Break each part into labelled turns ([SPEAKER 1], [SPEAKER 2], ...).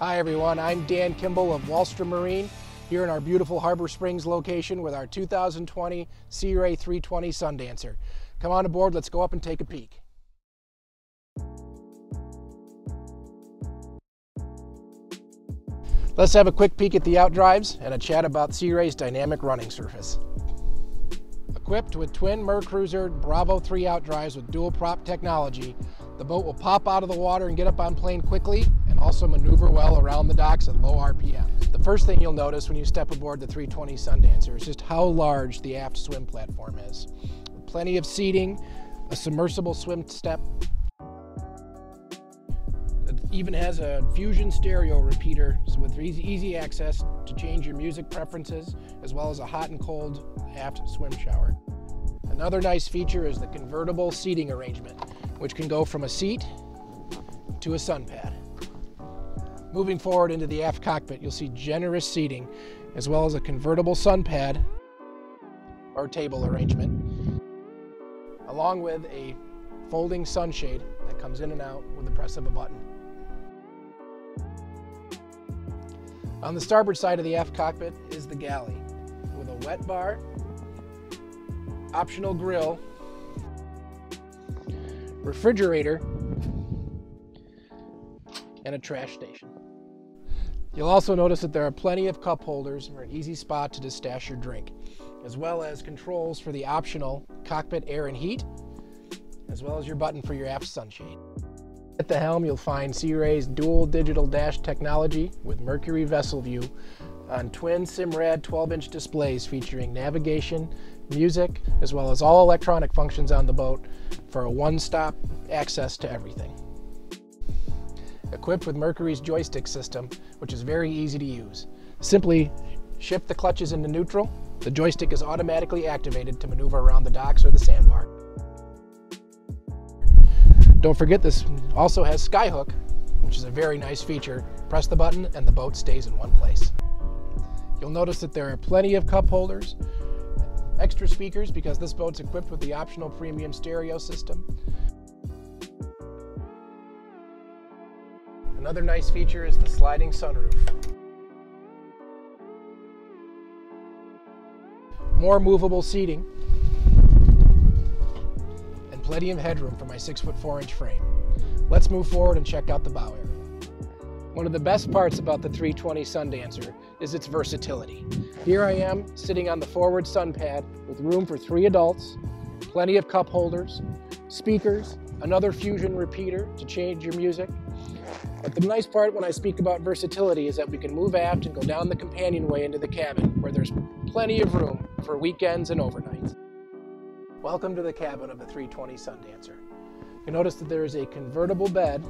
[SPEAKER 1] Hi everyone, I'm Dan Kimball of Walstrom Marine here in our beautiful Harbor Springs location with our 2020 Sea Ray 320 Sundancer. Come on aboard, let's go up and take a peek. Let's have a quick peek at the outdrives and a chat about Sea Ray's dynamic running surface. Equipped with twin Mercruiser Bravo 3 outdrives with dual prop technology, the boat will pop out of the water and get up on plane quickly also maneuver well around the docks at low RPM. The first thing you'll notice when you step aboard the 320 Sundancer is just how large the aft swim platform is. Plenty of seating, a submersible swim step, it even has a Fusion stereo repeater so with easy, easy access to change your music preferences, as well as a hot and cold aft swim shower. Another nice feature is the convertible seating arrangement, which can go from a seat to a sun pad. Moving forward into the aft cockpit, you'll see generous seating, as well as a convertible sun pad or table arrangement, along with a folding sunshade that comes in and out with the press of a button. On the starboard side of the aft cockpit is the galley with a wet bar, optional grill, refrigerator, and a trash station. You'll also notice that there are plenty of cup holders for an easy spot to just stash your drink, as well as controls for the optional cockpit air and heat, as well as your button for your aft sunshade. At the helm, you'll find Sea Ray's dual digital dash technology with Mercury Vessel View on twin Simrad 12-inch displays featuring navigation, music, as well as all electronic functions on the boat for a one-stop access to everything. Equipped with Mercury's joystick system, which is very easy to use. Simply shift the clutches into neutral, the joystick is automatically activated to maneuver around the docks or the sandbar. Don't forget this also has Skyhook, which is a very nice feature. Press the button and the boat stays in one place. You'll notice that there are plenty of cup holders, extra speakers because this boat's equipped with the optional premium stereo system. Another nice feature is the sliding sunroof. More movable seating and plenty of headroom for my 6 foot 4 inch frame. Let's move forward and check out the bow area. One of the best parts about the 320 Sundancer is its versatility. Here I am sitting on the forward sun pad with room for three adults, plenty of cup holders, speakers, another Fusion repeater to change your music. But the nice part when I speak about versatility is that we can move aft and go down the companionway into the cabin where there's plenty of room for weekends and overnights. Welcome to the cabin of the 320 Sundancer. You notice that there is a convertible bed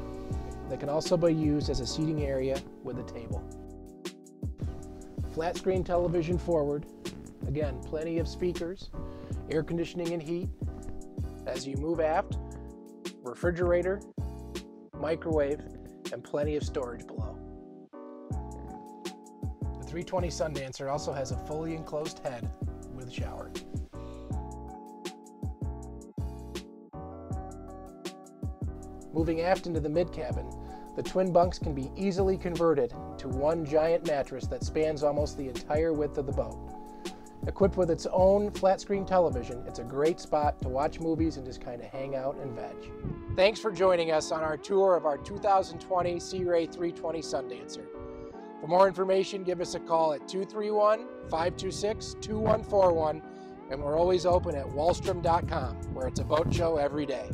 [SPEAKER 1] that can also be used as a seating area with a table. Flat screen television forward. Again, plenty of speakers, air conditioning and heat. As you move aft, refrigerator, microwave, and plenty of storage below. The 320 Sundancer also has a fully enclosed head with shower. Moving aft into the mid cabin, the twin bunks can be easily converted to one giant mattress that spans almost the entire width of the boat. Equipped with its own flat screen television, it's a great spot to watch movies and just kind of hang out and veg. Thanks for joining us on our tour of our 2020 Sea Ray 320 Sundancer. For more information, give us a call at 231 526 2141, and we're always open at walstrom.com, where it's a boat show every day.